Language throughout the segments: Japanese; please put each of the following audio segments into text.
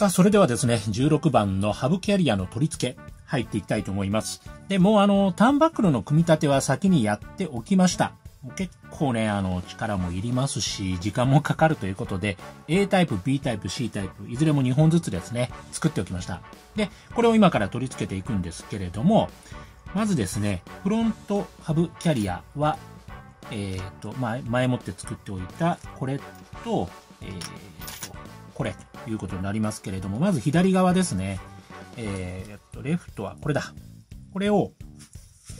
さあ、それではですね、16番のハブキャリアの取り付け、入っていきたいと思います。で、もうあの、ターンバックルの組み立ては先にやっておきました。結構ね、あの、力もいりますし、時間もかかるということで、A タイプ、B タイプ、C タイプ、いずれも2本ずつですね、作っておきました。で、これを今から取り付けていくんですけれども、まずですね、フロントハブキャリアは、えっ、ー、と、前、前もって作っておいた、これと、えっ、ー、と、これということになりますけれども、まず左側ですね。えー、っと、レフトはこれだ。これを、こ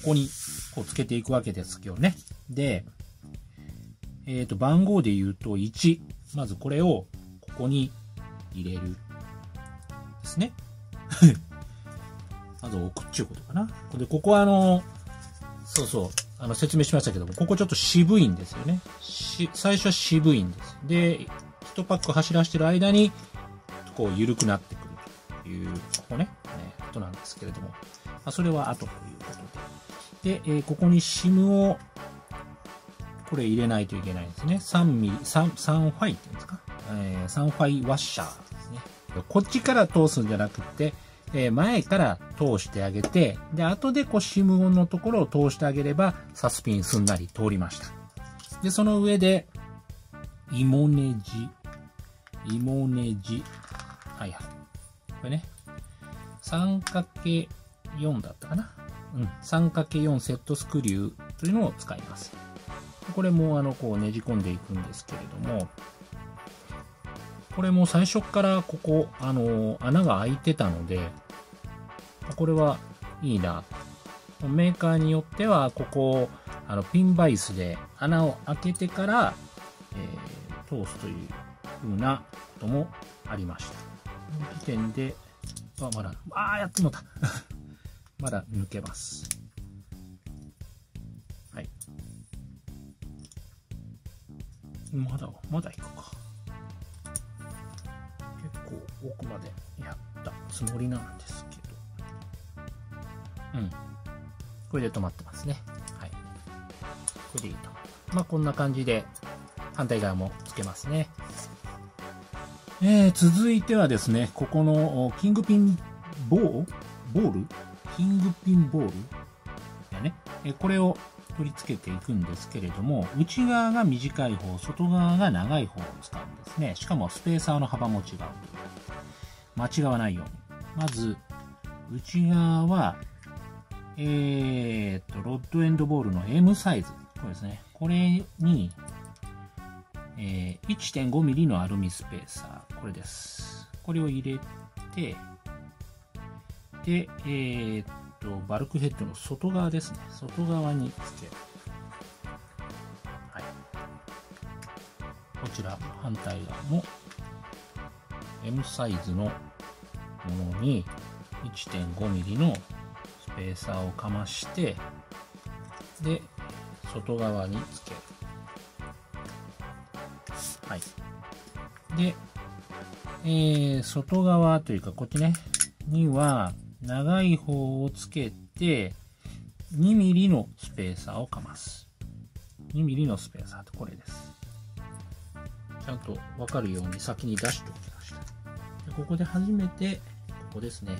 こに、こうつけていくわけですけどね。で、えっ、と、番号で言うと1。まずこれを、ここに入れる。ですね。ず置くっちゅうことかな。で、ここはあの、そうそう、あの、説明しましたけども、ここちょっと渋いんですよね。し、最初は渋いんです。で、1パック走らしてる間に、こう、緩くなってくるという、ここね、えことなんですけれども、まあ、それは後ということで。で、えー、ここに SIM を、これ入れないといけないんですね。3ミリ、3、3ファイって言うんですかえー、3ファイワッシャーですね。こっちから通すんじゃなくて、え、前から通してあげて、で、後でこう SIM 音のところを通してあげれば、サスピンすんなり通りました。で、その上で、イモネジ、イモネジ、はいはい。これね、3×4 だったかな。うん、3×4 セットスクリューというのを使います。これもあの、こうねじ込んでいくんですけれども、これも最初からここ、あの、穴が開いてたので、これはいいな。メーカーによっては、ここ、あの、ピンバイスで穴を開けてから、えー、通すという風なこともありました。時点で、あ、まだ、ああ、やってもた。まだ抜けます。はい。まだ、まだ行くか。構奥までやったつもりなんですけど。うん。これで止まってますね。はい。これでいいと。まあ、こんな感じで、反対側もつけますね。えー、続いてはですね、ここのキングピンボーボール？キングピンボール？やね、えこれを取り付けていくんですけれども、内側が短い方、外側が長い方を使うんですね。しかもスペーサーの幅も違う間違わないように。まず、内側は、えー、っと、ロッドエンドボールの M サイズ。これですね。これに、えー、1.5mm のアルミスペーサー。これです。これを入れて、で、えー、っと、バルクヘッドの外側ですね。外側につける。はい。こちら、反対側も M サイズのものに 1.5mm のスペーサーをかまして、で、外側につける。はい。で、えー、外側というか、こっちね、には、長い方をつけて、2ミリのスペーサーをかます。2ミリのスペーサーってこれです。ちゃんとわかるように先に出しておきました。でここで初めて、ここですね。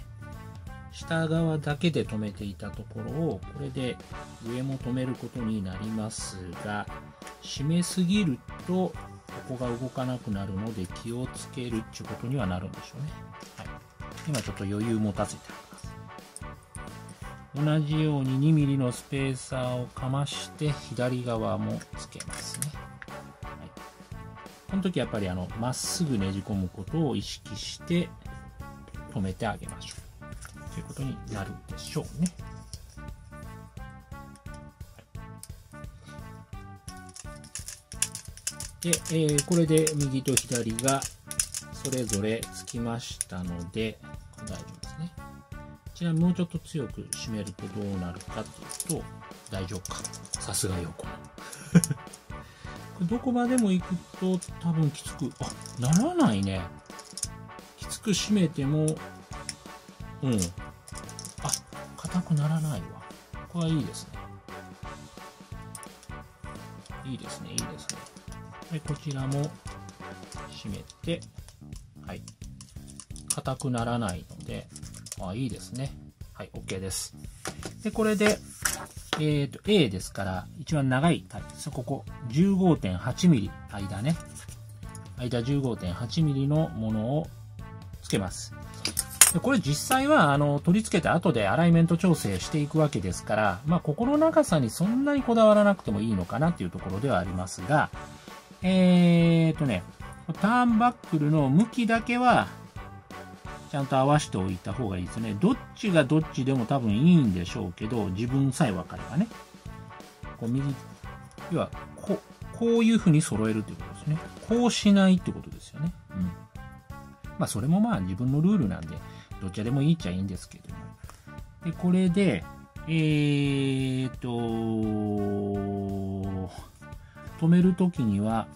下側だけで止めていたところを、これで上も止めることになりますが、締めすぎるとここが動かなくなるので気をつけるっていうことにはなるんでしょうね。はい、今ちょっと余裕持たせて。同じように 2mm のスペーサーをかまして左側もつけますね。はい、この時やっぱりあのまっすぐねじ込むことを意識して止めてあげましょう。ということになるでしょうね。で、えー、これで右と左がそれぞれつきましたので、ちなみにもうちょっと強く締めるとどうなるかというと、大丈夫か。さすが横。どこまでも行くと多分きつく、あ、ならないね。きつく締めても、うん。あ、硬くならないわ。これはいいですね。いいですね、いいですね。で、こちらも閉めて、はい。硬くならないので、あ、いいですね。はい、OK です。で、これで、えっ、ー、と、A ですから、一番長いタイプここ、15.8ミリ、間ね。間15.8ミリのものをつけます。でこれ実際は、あの、取り付けて後でアライメント調整していくわけですから、まあ、ここの長さにそんなにこだわらなくてもいいのかなっていうところではありますが、えーとね、ターンバックルの向きだけは、ちゃんと合わせておいた方がいいですね。どっちがどっちでも多分いいんでしょうけど、自分さえ分かればね。こう右、要は、こう、こういう風に揃えるっていうことですね。こうしないってことですよね。うん。まあ、それもまあ自分のルールなんで、どっちでもいいっちゃいいんですけど。で、これで、えーと、止めるときには、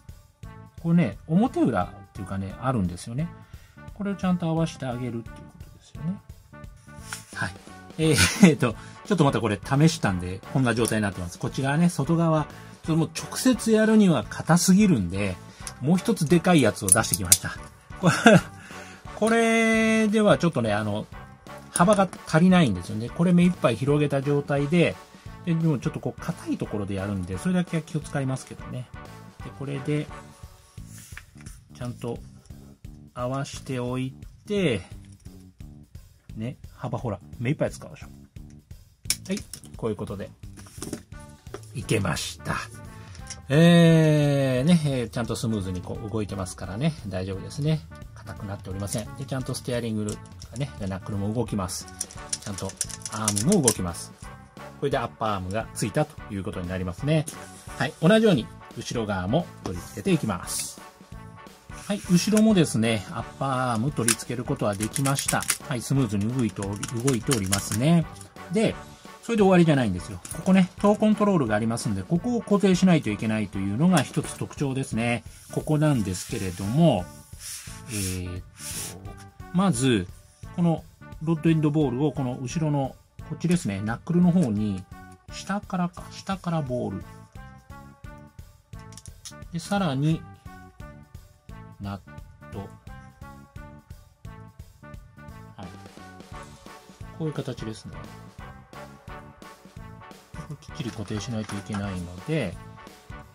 これね、表裏っていうかね、あるんですよね。これをちゃんと合わせてあげるっていうことですよね。はい。えー、っと、ちょっとまたこれ試したんで、こんな状態になってます。こっち側ね、外側、ちょっともう直接やるには硬すぎるんで、もう一つでかいやつを出してきました。これ、これではちょっとね、あの、幅が足りないんですよね。これ目いっぱい広げた状態で、ででもちょっとこう硬いところでやるんで、それだけは気を使いますけどね。で、これで、ちゃんと合わしておいて、ね、幅ほら、目いっぱい使うでしょ。はい、こういうことで、いけました。えー、ね、え、ちゃんとスムーズにこう動いてますからね、大丈夫ですね。硬くなっておりません。で、ちゃんとステアリングがね、ナックルも動きます。ちゃんとアームも動きます。これでアッパーアームがついたということになりますね。はい、同じように後ろ側も取り付けていきます。はい、後ろもですね、アッパーアーム取り付けることはできました。はい、スムーズに動いており動いておりますね。で、それで終わりじゃないんですよ。ここね、トーコントロールがありますんで、ここを固定しないといけないというのが一つ特徴ですね。ここなんですけれども、えー、っと、まず、このロッドエンドボールをこの後ろの、こっちですね、ナックルの方に、下からか、下からボール。で、さらに、ナット。はい。こういう形ですね。きっちり固定しないといけないので、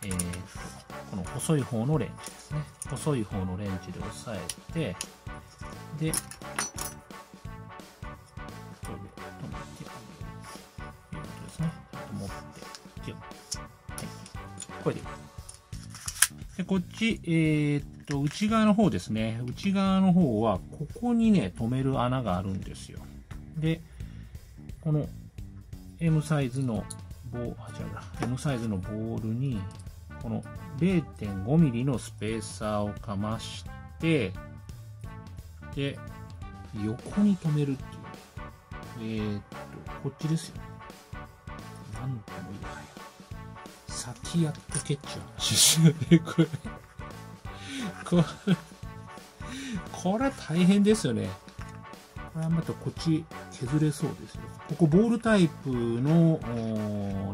えー、この細い方のレンチですね。細い方のレンチで押さえて、で、これで止めてあげるということですね。と持って、はい。これでで、こっち、えー、っと、内側の方ですね。内側の方は、ここにね、止める穴があるんですよ。で、この M サイズの棒、あ、違うな。M サイズのボールに、この 0.5mm のスペーサーをかまして、で、横に止めるっていう。えー、っと、こっちですよね。なんともいい。先やっとけっちゃう話ですよね、これ。これ、これ大変ですよね。これはまたこっち削れそうですよ。ここボールタイプの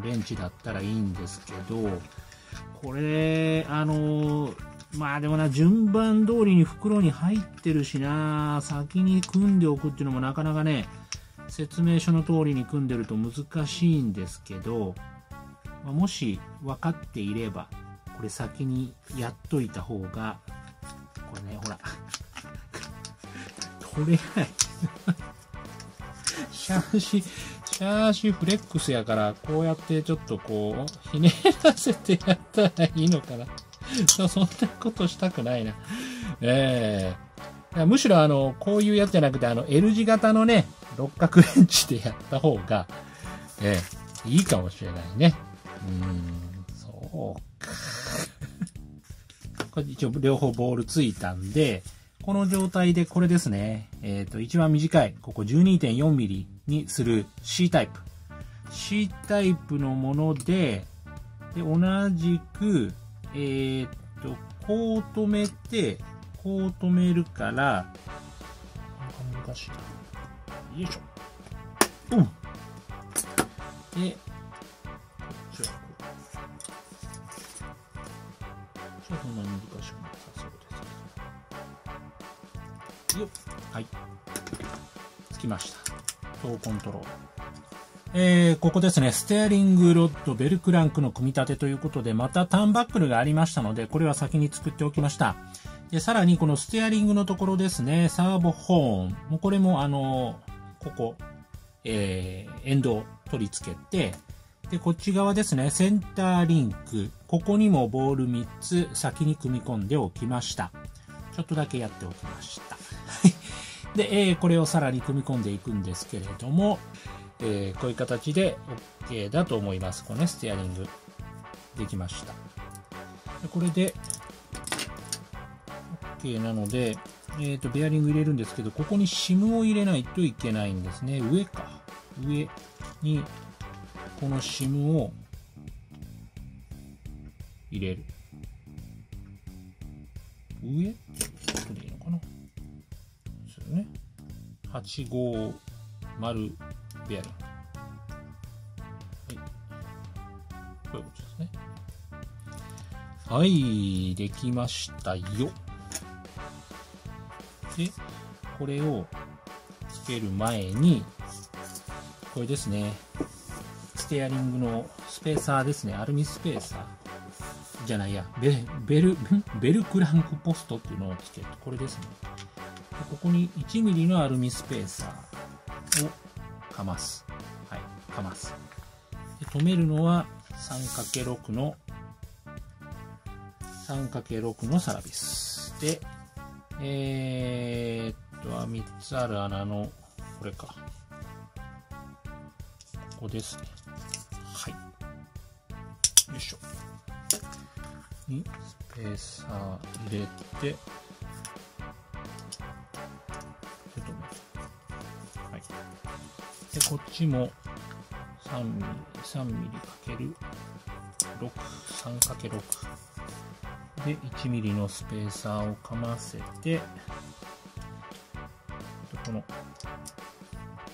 レンチだったらいいんですけど、これ、あのまあでもな、順番通りに袋に入ってるしな、先に組んでおくっていうのもなかなかね、説明書の通りに組んでると難しいんですけど、まもし分かっていれば、これ先にやっといた方が、これね、ほら、取れない。シャーシ、シャーシフレックスやから、こうやってちょっとこう、ひねらせてやったらいいのかな。そ んなことしたくないな。ええー、むしろあの、こういうやつじゃなくて、あの、L 字型のね、六角レンチでやった方が、ええ、いいかもしれないね。うん、そう。これ一応両方ボールついたんで、この状態でこれですね。えっ、ー、と、一番短い、ここ 12.4mm にする C タイプ。C タイプのもので、で同じく、えっ、ー、と、こう止めて、こう止めるから、難しい。よいしょ。うん。で、よはいつきましたトーコントロールえー、ここですね、ステアリングロッド、ベルクランクの組み立てということで、またターンバックルがありましたので、これは先に作っておきました。で、さらにこのステアリングのところですね、サーボホーン。もうこれもあの、ここ、えー、エンドを取り付けて、で、こっち側ですね、センターリンク。ここにもボール3つ先に組み込んでおきました。ちょっとだけやっておきました。で、えー、これをさらに組み込んでいくんですけれども、えー、こういう形で OK だと思います。このね、ステアリングできました。でこれで OK なので、え、ー、と、ベアリング入れるんですけど、ここに SIM を入れないといけないんですね。上か。上に、この SIM を入れる。上？よね。850ベアリング。はい。こういうことですね。はい、できましたよ。で、これをつける前に、これですね。ステアリングのスペーサーですね。アルミスペーサー。じゃないや、ベベル、ベルクランクポストっていうのをつける、これですね。ここに 1mm のアルミスペーサーをかます。はい、かます。で止めるのは 3×6 の 3×6 のサラビス。で、えー、っと、3つある穴の、これか。ここですね。はい。よいしょ。に、スペーサー入れて、こっちも3ミリ、3ミリかける。6、3×6。で 1mm のスペーサーをかませてこの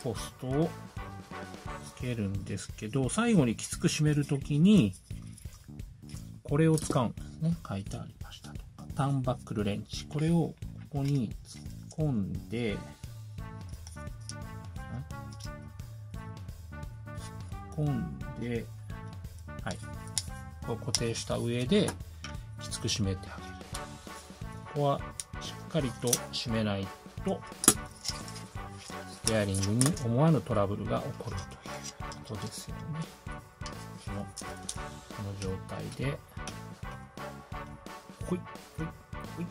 ポストをつけるんですけど最後にきつく締めるときにこれを使うんですね。書いてありましたとか。ターンバックルレンチ。これをここに突っ込んで込んではいこう固定した上できつく締めてあげる。ここはしっかりと締めないと、ステアリングに思わぬトラブルが起こるということですよね。このこの状態で、ほい、ほい、ほい、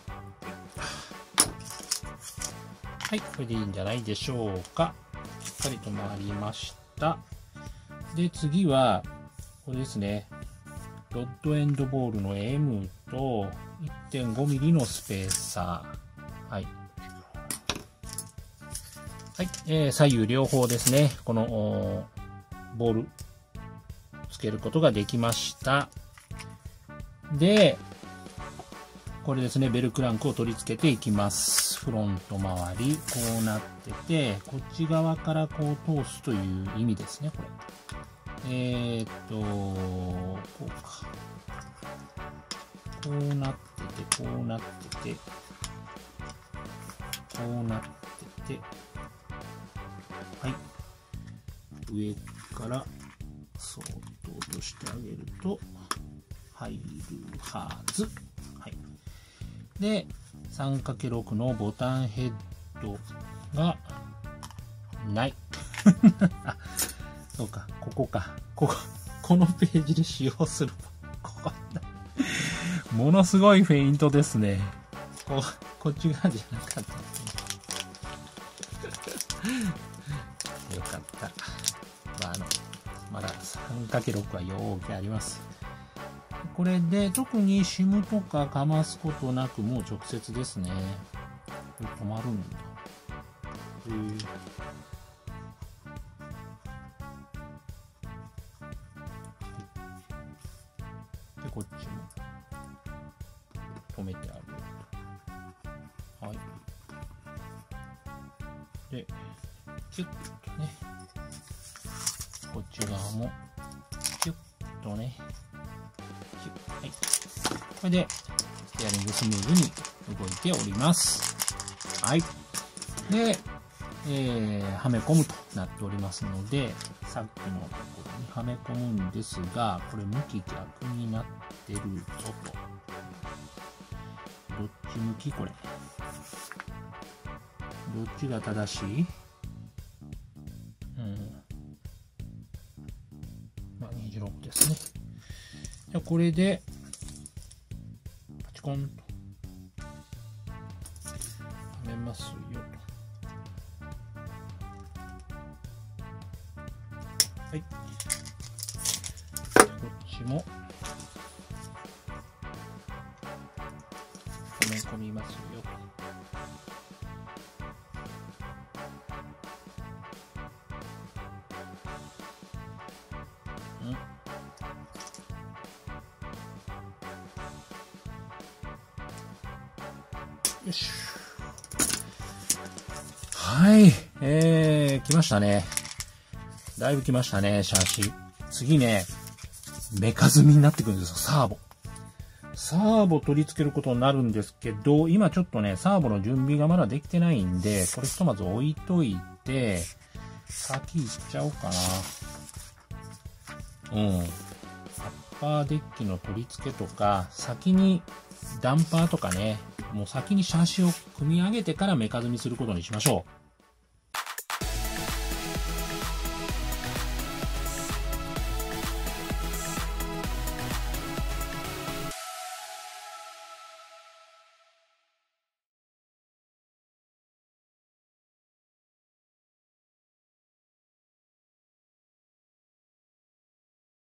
はい、これでいいんじゃないでしょうか。しっかりと回りました。で、次は、これですね。ロッドエンドボールの M と 1.5mm のスペーサー。はい。はい。えー、左右両方ですね。この、ボール、つけることができました。で、これですね、ベルクランクを取り付けていきます。フロント周り、こうなってて、こっち側からこう通すという意味ですね、これ。えー、っと、こうか。こうなってて、こうなってて、こうなってて、はい。上からそっと落としてあげると、入るはず。はい。で、3×6 のボタンヘッドがない。そうか、ここか。ここ、このページで使用する。ここだ。ものすごいフェイントですね。こ、こっち側じゃなかった。よかった。まあ、あの、まだ 3×6 はよーくあります。これで特に SIM とかかますことなくもう直接ですね。これ止まるんだ。へーでキュッとねこっち側もキュッとねキュッはいこれでステアリングスムーズに動いております。はい。で、えー、はめ込むとなっておりますので、さっきのところにはめ込むんですが、これ向き逆になってるぞと。どっち向きこれ。どっちが正しい？うん。まあ、26ですね。じゃこれで、パチコンと。はめますよよし。はい。えー、来ましたね。だいぶ来ましたね、シャーシ。次ね、メカ積みになってくるんですよ、サーボ。サーボ取り付けることになるんですけど、今ちょっとね、サーボの準備がまだできてないんで、これひとまず置いといて、先行っちゃおうかな。うん。アッパーデッキの取り付けとか、先にダンパーとかね、もう先にシャーシを組み上げてからメカ積みすることにしましょう。